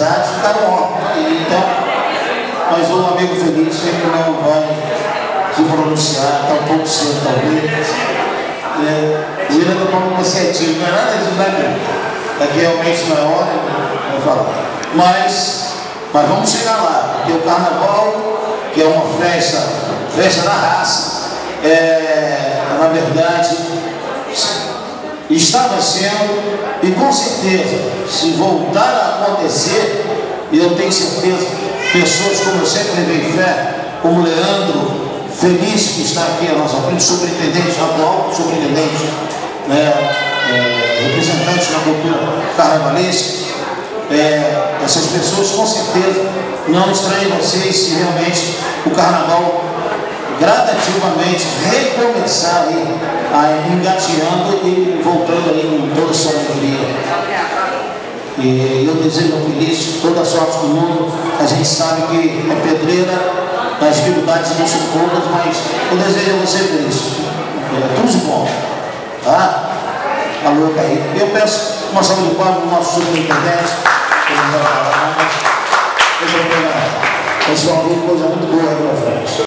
cidade ficaram órfãos. Então, mas o amigo feliz ele não vai se pronunciar, está um pouco cedo talvez. É, o William está falando pacientinho, não é nada disso, né, Daqui realmente não é hora, vou falar. Mas, mas vamos chegar lá, porque o carnaval, que é uma festa, festa da raça, é, na verdade, estava sendo, e com certeza, se voltar a acontecer, e eu tenho certeza, pessoas como eu sempre levei fé, como Leandro Feliz, que está aqui à nossa frente, superintendente, atual superintendente, né, é, representante na cultura carnavalesca, é, essas pessoas com certeza não estranham vocês se realmente o carnaval gradativamente recomeçar aí, aí engateando e voltando aí com toda a sua alegria. E eu desejo ao feliz toda a sorte do mundo. A gente sabe que é pedreira, as dificuldades não são todas, mas eu desejo a você feliz. É, tudo de bom. Tá? Alô, aí. Eu peço uma salva de palmas do nosso superintendente. Eu vou pegar. Pessoal, coisa muito